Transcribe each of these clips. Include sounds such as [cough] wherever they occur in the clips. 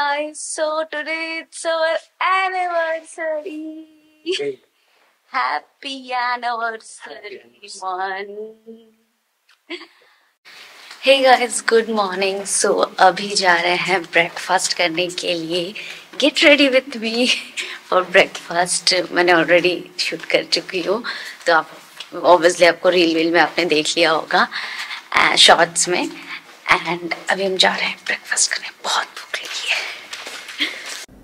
guys, so today it's our anniversary. Hey. Happy anniversary, one. Hey guys good morning so अभी जा रहे हैं breakfast करने के लिए. Get ready with me for breakfast मैंने ऑलरेडी शूट कर चुकी हूँ. तो आप ऑब्वियसली आपको रील वील में आपने देख लिया होगा शॉर्ट्स में. एंड अभी हम जा रहे हैं ब्रेकफास्ट करने बहुत भूख लगी है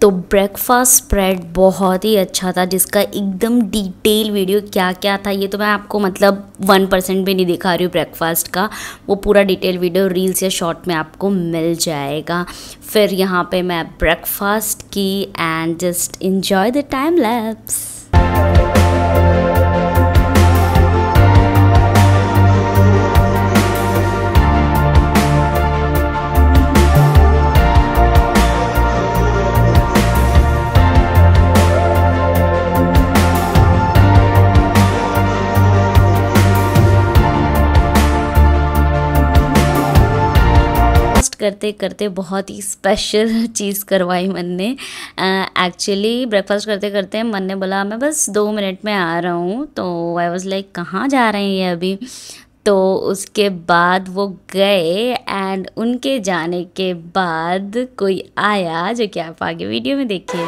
तो ब्रेकफास्ट स्प्रेड बहुत ही अच्छा था, जिसका एकदम डिटेल वीडियो क्या क्या था, ये तो मैं आपको मतलब वन परसेंट भी नहीं दिखा रही हूँ ब्रेकफास्ट का। वो पूरा डिटेल वीडियो रील्स या शॉर्ट में आपको मिल जाएगा। फिर यहाँ पे मैं ब्रेकफास्ट की and just enjoy the time labs करते करते बहुत ही स्पेशल [laughs] चीज़ करवाई मन ने एक्चुअली ब्रेकफास्ट करते करते मन ने बोला, मैं बस दो मिनट में आ रहा हूँ। तो आई वॉज़ लाइक कहाँ जा रहे हैं ये अभी? तो उसके बाद वो गए एंड उनके जाने के बाद कोई आया जो कि आप आगे वीडियो में देखिए।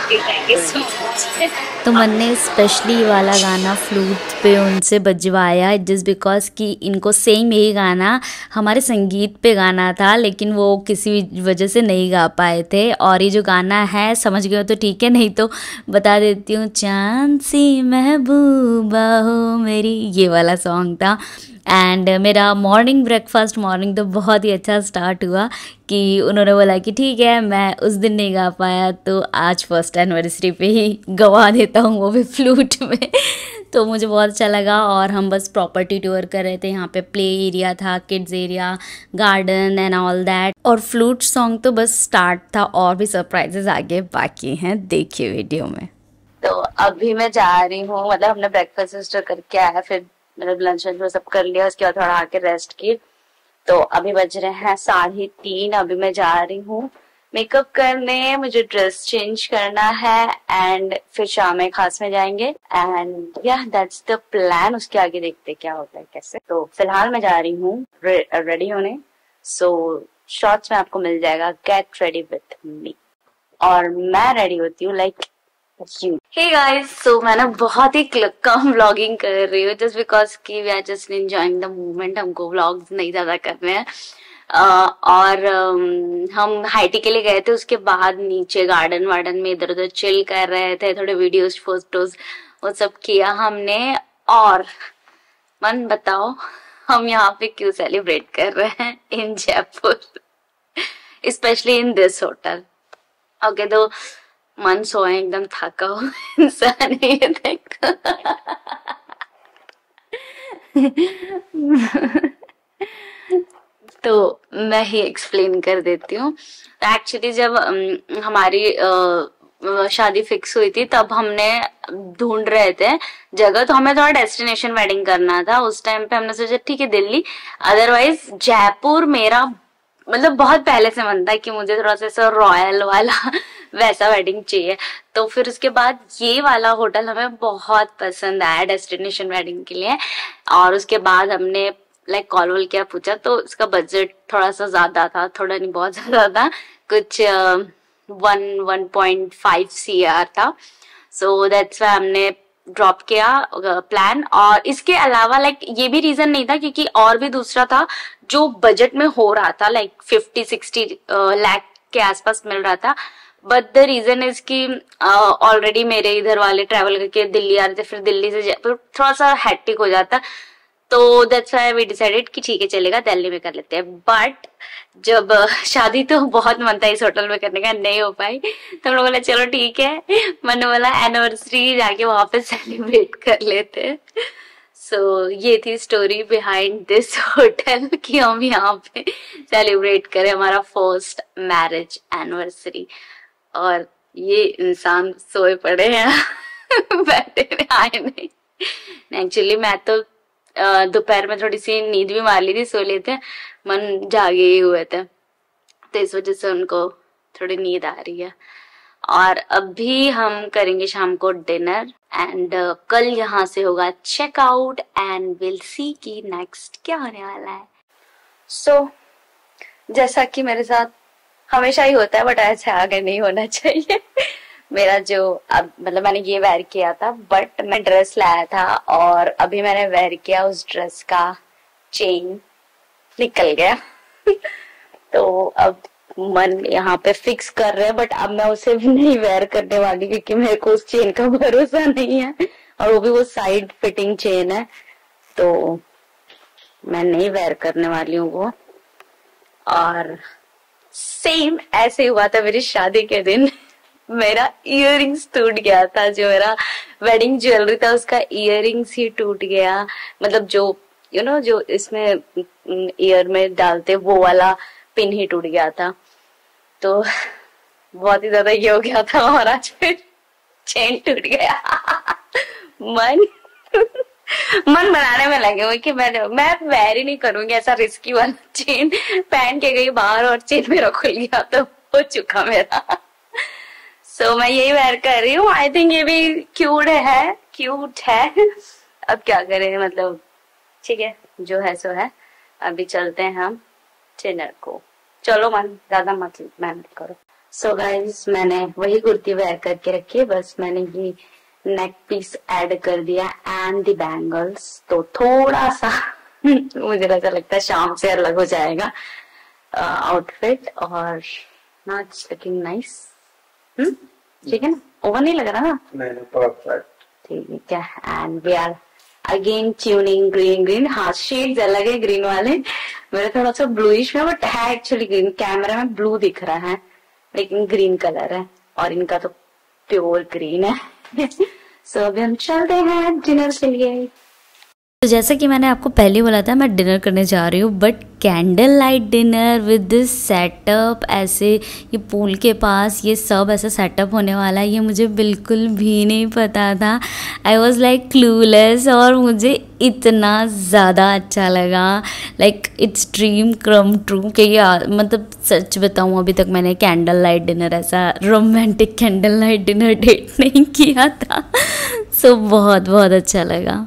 [laughs] तो मन ने स्पेशली वाला गाना फ्लूट पे उनसे बजवाया जस्ट बिकॉज़ कि इनको सेम यही गाना हमारे संगीत पे गाना था लेकिन वो किसी वजह से नहीं गा पाए थे। और ये जो गाना है समझ गए हो तो ठीक है नहीं तो बता देती हूँ चाँद सी महबूबा हो मेरी ये वाला सॉन्ग था। एंड मेरा मॉर्निंग ब्रेकफास्ट मॉर्निंग तो बहुत ही अच्छा स्टार्ट हुआ कि उन्होंने बोला कि ठीक है, मैं उस दिन नहीं गा पाया तो आज फ़र्स्ट एनिवर्सरी पे ही गवा देता हूँ वो भी फ्लूट में। [laughs] तो मुझे बहुत अच्छा लगा और हम बस प्रॉपर्टी टूर कर रहे थे, यहाँ पे प्ले एरिया था kids area garden and all that और फ्लूट सॉन्ग तो बस स्टार्ट था, और भी सरप्राइजेस आगे बाकी हैं, देखिए वीडियो में। तो अभी मैं जा रही हूँ मतलब हमने ब्रेकफास्ट करके आया, फिर मतलब लंच वंच सब कर लिया उसके बाद थोड़ा आके रेस्ट की तो अभी बज रहे हैं साढ़े तीन अभी मैं जा रही हूँ मेकअप करने मुझे ड्रेस चेंज करना है एंड फिर शाम में खास में जाएँगे। एंड या दैट्स द प्लान उसके आगे देखते क्या होता है कैसे। तो फ़िलहाल मैं जा रही हूँ रेडी होने। सो so, शॉर्ट्स में आपको मिल जाएगा गेट रेडी विथ मी और मैं रेडी होती हूँ लाइक हे गाइस सो मैं ना बहुत ही कम व्लॉगिंग कर रही हूँ जस्ट बिकॉज़ की we are just enjoying the movement हमको व्लॉग्स नहीं ज़्यादा करने हैं। uh, और um, हम हाइटी के लिए गए थे उसके बाद नीचे गार्डन वार्डन में इधर उधर चिल कर रहे थे थोड़े वीडियोस फ़ोटोज़ वो सब किया हमने। और मन बताओ हम यहाँ पे क्यों सेलिब्रेट कर रहे हैं in Jaipur specially in this hotel okay तो मन सोए, एकदम थका हो [laughs] इंसान ये देखो। तो मैं ही एक्सप्लेन कर देती हूँ। एक्चुअली जब हमारी शादी फिक्स हुई थी, तब हमने ढूंढ रहे थे जगह तो हमें थोड़ा डेस्टिनेशन वेडिंग करना था। उस टाइम पे हमने सोचा, ठीक है, दिल्ली। अदरवाइज़ जयपुर मेरा मतलब बहुत पहले से मन था कि मुझे थोड़ा सा रॉयल वाला वैसा वेडिंग चाहिए। तो फिर उसके बाद ये वाला होटल हमें बहुत पसंद आया डेस्टिनेशन वेडिंग के लिए। और उसके बाद हमने लाइक कॉल वॉल किया, पूछा तो उसका बजट थोड़ा सा ज़्यादा था, थोड़ा नहीं, बहुत [laughs] ज़्यादा था। कुछ one one point five C R था। सो दैट्स वाई हमने ड्रॉप किया प्लान और इसके अलावा लाइक ये भी रीजन नहीं था, क्योंकि और भी दूसरा था, जो बजट में हो रहा था लाइक फिफ्टी सिक्सटी लैख के आसपास मिल रहा था। बट द रीजन इज़ कि ऑलरेडी मेरे इधर वाले ट्रेवल करके दिल्ली आ रहे थे फिर दिल्ली से थोड़ा सा हैट्रिक हो जाता। तो दैट्स व्हाई वी डिसाइडेड कि ठीक है चलेगा दिल्ली में कर लेते हैं। बट जब शादी तो बहुत मन था इस होटल में करने का नहीं हो पाई। तो हम लोग बोला चलो ठीक है। मन बोला एनिवर्सरी जाके वहाँ पे सेलिब्रेट कर लेते सो so, ये थी स्टोरी बिहाइंड दिस होटल कि हम यहाँ पे सेलिब्रेट करें हमारा फ़र्स्ट मैरिज एनिवर्सरी और ये इंसान सोए पड़े हैं। [laughs] बैठे आए नहीं। एक्चुअली मैं तो दोपहर में थोड़ी सी नींद भी मार ली थी सो लेते मन जागे ही हुए थे। तो इस वजह से उनको थोड़ी नींद आ रही है। और अभी हम करेंगे शाम को डिनर। एंड uh, कल यहाँ से होगा चेकआउट एंड विल सी की नेक्स्ट क्या होने वाला है। सो so, जैसा कि मेरे साथ हमेशा ही होता है बट ऐसे आगे नहीं होना चाहिए। मेरा जो, अब मतलब मैंने ये वेयर किया था बट मैं ड्रेस लाया था और अभी मैंने वेयर किया उस ड्रेस का चेन निकल गया। [laughs] तो अब मन यहाँ पे फिक्स कर रहे हैं बट अब मैं उसे भी नहीं वेयर करने वाली क्योंकि मेरे को उस चेन का भरोसा नहीं है और वो भी वो साइड फिटिंग चेन है। तो मैं नहीं वेयर करने वाली हूँ वो। और सेम ऐसे हुआ था मेरी शादी के दिन। मेरा इयर टूट गया था जो मेरा वेडिंग ज्वेलरी था उसका इयर ही टूट गया। मतलब जो यू you नो know, जो इसमें ईयर में डालते वो वाला पिन ही टूट गया था। तो बहुत ही ज़्यादा ये हो गया था और आज फिर चेन टूट गया। [laughs] मन मन बनाने में लगे हुए कि मैं मैं वेर नहीं करूँगी ऐसा रिस्की वाला चेन पहन के गई बाहर और चेन मेरा खुल गया तो हो चुका मेरा। सो so, मैं यही वेयर कर रही हूँ। आई थिंक ये भी क्यूट है क्यूट है। अब क्या करें मतलब ठीक है जो है सो है। अभी चलते हैं हम डिनर को। चलो मन ज़्यादा मत मेहनत करो। सो so गाइस मैंने वही कुर्ती वेयर करके रखी बस मैंने ये नेक पीस ऐड कर दिया एंड दी बैंगल्स तो थोड़ा सा [laughs] मुझे ऐसा लगता है शाम से अलग हो जाएगा आउटफिट uh, और नॉट लुकिंग नाइस ठीक है ना? ओवर नहीं लग रहा ना? नहीं परफेक्ट ठीक है and we are again tuning green green हाँ शेड्स अलग है ग्रीन वाले. मेरे थोड़ा सा ब्लूइश में बट है एक्चुअली ग्रीन कैमरा में ब्लू दिख रहा है लेकिन ग्रीन कलर है और इनका तो प्योर ग्रीन है। सो so, अभी हम चलते हैं डिनर के लिए तो जैसा कि मैंने आपको पहले बोला था मैं डिनर करने जा रही हूँ but candle light dinner with this setup ऐसे ये पूल के पास ये सब ऐसा सेटअप होने वाला है ये मुझे बिल्कुल भी नहीं पता था। आई वॉज़ लाइक क्लूलेस और मुझे इतना ज़्यादा अच्छा लगा। Like it's dream come true कि मतलब सच बताऊँ अभी तक मैंने कैंडल लाइट डिनर ऐसा romantic candle light dinner date नहीं किया था। सो so, बहुत बहुत अच्छा लगा।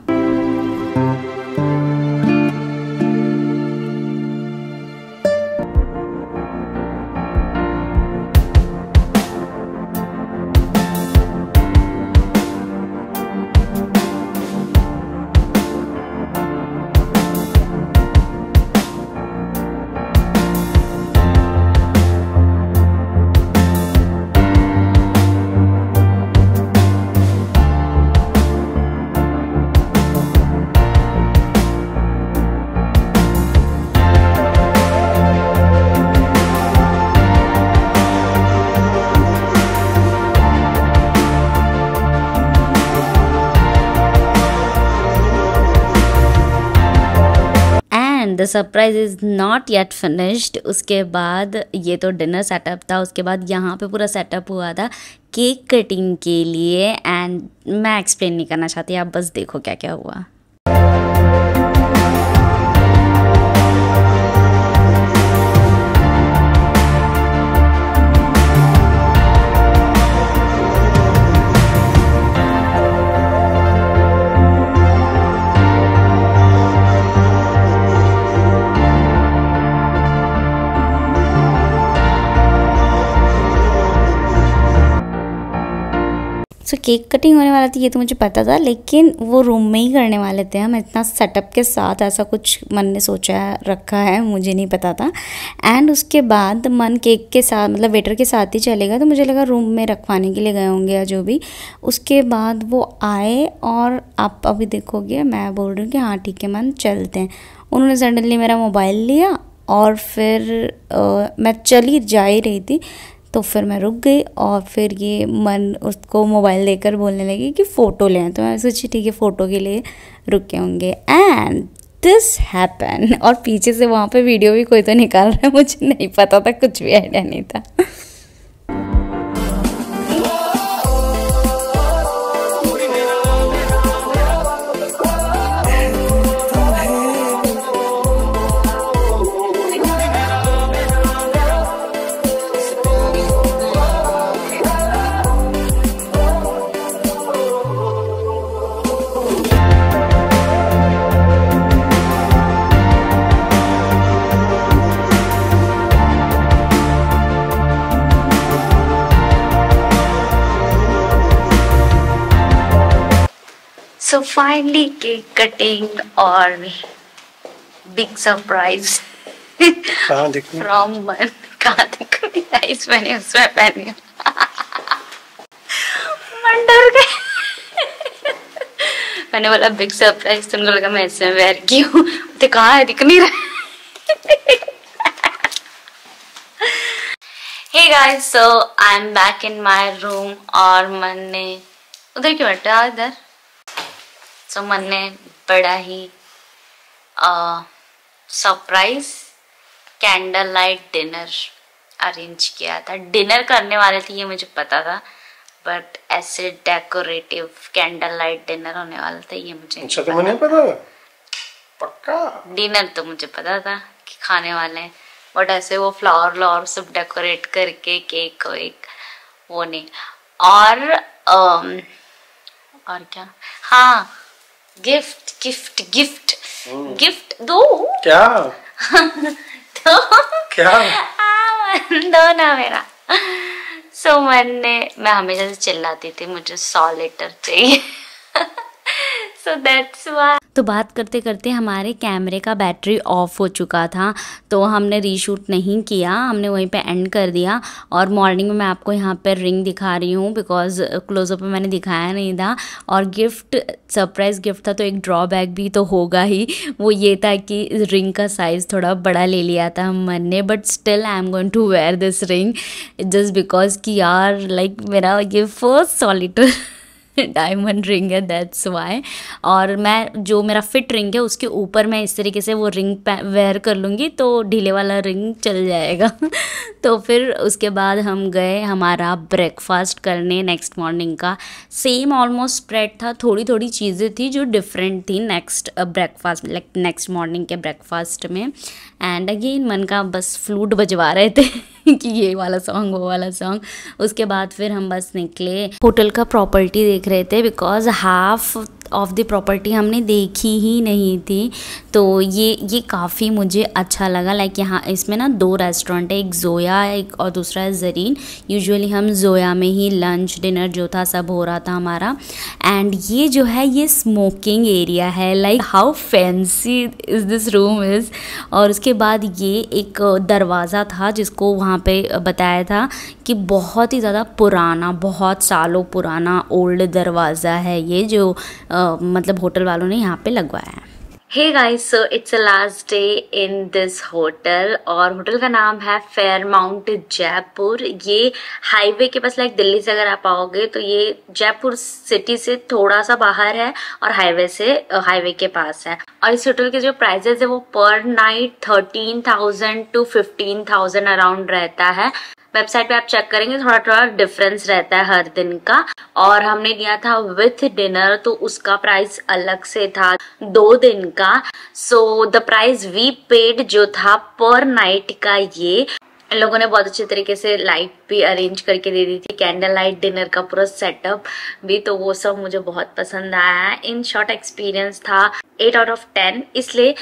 The surprise is not yet finished उसके बाद ये तो डिनर सेटअप था। उसके बाद यहाँ पे पूरा सेटअप हुआ था केक कटिंग के लिए। एंड मैं एक्सप्लेन नहीं करना चाहती। आप बस देखो क्या क्या हुआ। सो केक कटिंग होने वाला था ये तो मुझे पता था लेकिन वो रूम में ही करने वाले थे हम इतना सेटअप के साथ ऐसा कुछ मन ने सोचा रखा है मुझे नहीं पता था। एंड उसके बाद मन केक के साथ मतलब वेटर के साथ ही चलेगा तो मुझे लगा रूम में रखवाने के लिए गए होंगे या जो भी। उसके बाद वो आए और आप अभी देखोगे मैं बोल रही हूँ कि हाँ ठीक है मन चलते हैं। उन्होंने सडनली मेरा मोबाइल लिया और फिर आ, मैं चली जा ही रही थी। तो फिर मैं रुक गई और फिर ये मन उसको मोबाइल देकर बोलने लगी कि फ़ोटो लें तो मैं सोची, ठीक है, फ़ोटो के लिए रुके होंगे। एंड दिस हैपन और पीछे से वहाँ पे वीडियो भी कोई तो निकाल रहा है, मुझे नहीं पता था, कुछ भी आइडिया नहीं था। So finally cake cutting और big surprise from मन कहाँ देखो? गाइस मैंने उसमें पहनी मन डर गए मैंने बोला बिग सरप्राइज़ तुमको लगा मैं इसमें वेयर की हूँ। तो कहाँ है? दिख नहीं रहा हे। Guys so I am back in my room और मन ने उधर क्यों बैठा? इधर। सो so, मन ने बड़ा ही surprise candle light dinner arrange किया था। डिनर करने वाले थे ये मुझे पता था बट ऐसे डेकोरेटिव कैंडल लाइट डिनर होने वाला था ये मुझे अच्छा तुम्हें नहीं पता पक्का? डिनर तो मुझे पता था कि खाने वाले हैं बट ऐसे वो फ्लावर व्लावर सब डेकोरेट करके केक वेक वो नहीं। और अम, और क्या? हाँ गिफ्ट गिफ्ट गिफ्ट गिफ्ट दो। क्या? [laughs] दो। क्या? दो ना मेरा। सो so, ने मैं हमेशा से चिल्लाती थी मुझे सौ लीटर चाहिए। सो दैट्स व्हाई तो बात करते करते हमारे कैमरे का बैटरी ऑफ़ हो चुका था तो हमने रीशूट नहीं किया, हमने वहीं पे एंड कर दिया और मॉर्निंग में मैं आपको यहाँ पर रिंग दिखा रही हूँ बिकॉज़ क्लोजअप में मैंने दिखाया नहीं था और गिफ्ट सरप्राइज़ गिफ्ट था तो एक ड्रॉबैक भी तो होगा ही। वो ये था कि रिंग का साइज़ थोड़ा बड़ा ले लिया था मन ने but still I am going to wear this ring just because कि यार लाइक मेरा ये फ़र्स्ट सॉलिटर [laughs] [laughs] डायमंड रिंग है दैट्स वाई और मैं, जो मेरा फिट रिंग है, उसके ऊपर मैं इस तरीके से वो रिंग वेयर कर लूँगी तो ढीले वाला रिंग चल जाएगा। [laughs] तो फिर उसके बाद हम गए हमारा ब्रेकफास्ट करने नेक्स्ट मॉर्निंग का। सेम ऑलमोस्ट स्प्रेड था थोड़ी थोड़ी चीज़ें थी जो डिफरेंट थी next breakfast like next morning के ब्रेकफास्ट में। एंड अगेन मन का बस फ्लूट बजवा रहे थे [laughs] कि ये वाला सॉन्ग वो वाला सॉन्ग उसके बाद फिर हम बस निकले। होटल का प्रॉपर्टी देख रहे थे because half of the property हमने देखी ही नहीं थी। तो ये ये काफ़ी मुझे अच्छा लगा। लाइक यहाँ, इसमें ना दो रेस्टोरेंट है, एक जोया एक और दूसरा है जरीन यूजुअली हम जोया में ही लंच डिनर जो था, सब हो रहा था हमारा। एंड ये जो है, ये स्मोकिंग एरिया है। Like how fancy is this room is और उसके बाद ये एक दरवाज़ा था, जिसको वहाँ पे बताया था कि बहुत ही ज़्यादा पुराना, बहुत सालों पुराना ओल्ड दरवाज़ा है ये, जो मतलब होटल वालों ने यहाँ पे लगवाया है। Hey guys so it's a last day in this hotel और होटल का नाम है फेयर माउंट जयपुर ये हाईवे के पास लाइक दिल्ली से अगर आप आओगे तो ये जयपुर सिटी से थोड़ा सा बाहर है और हाईवे से हाईवे के पास है। और इस होटल के जो प्राइजेस है, वो per night thirteen thousand to fifteen thousand around रहता है। वेबसाइट पे आप चेक करेंगे थोड़ा थोड़ा डिफरेंस रहता है हर दिन का। और हमने दिया था विथ डिनर तो उसका प्राइस अलग से था दो दिन का। So the price we paid जो था पर नाइट का ये लोगों ने बहुत अच्छे तरीके से लाइट भी अरेंज करके दे दी थी कैंडल लाइट डिनर का पूरा सेटअप भी तो वो सब मुझे बहुत पसंद आया है। इन शॉर्ट एक्सपीरियंस था एट आउट ऑफ़ टेन इसलिए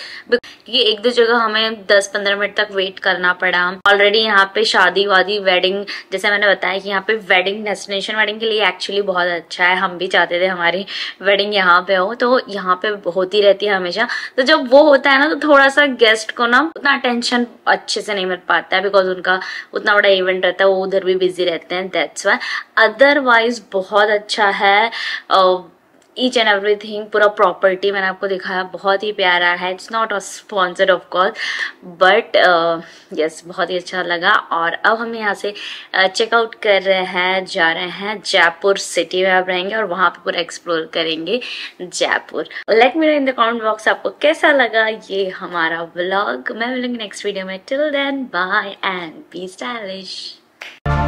ये एक दो जगह हमें दस पंद्रह मिनट तक वेट करना पड़ा। ऑलरेडी यहाँ पे शादी वादी वेडिंग जैसे मैंने बताया कि यहाँ पे वेडिंग डेस्टिनेशन वेडिंग के लिए एक्चुअली बहुत अच्छा है। हम भी चाहते थे हमारी वेडिंग यहाँ पे हो तो यहाँ पे होती रहती है हमेशा। तो जब वो होता है ना तो थोड़ा सा गेस्ट को ना उतना अटेंशन अच्छे से नहीं मिल पाता है बिकॉज़ उनका उतना बड़ा इवेंट रहता है, वो उधर भी बिज़ी रहते हैं दैट्स वाई अदरवाइज़ बहुत अच्छा है ईच एंड एवरीथिंग पूरा प्रॉपर्टी मैंने आपको दिखाया बहुत ही प्यारा है it's not a sponsored of course but yes बहुत ही अच्छा लगा और अब हम यहाँ से चेकआउट uh, कर रहे हैं जा रहे हैं जयपुर सिटी में आप रहेंगे और वहाँ पे पूरा एक्सप्लोर करेंगे Jaipur. Let me know in the comment box आपको कैसा लगा ये हमारा ब्लॉग मैं मिलूँगी नेक्स्ट वीडियो में। Till then bye and be stylish Bye.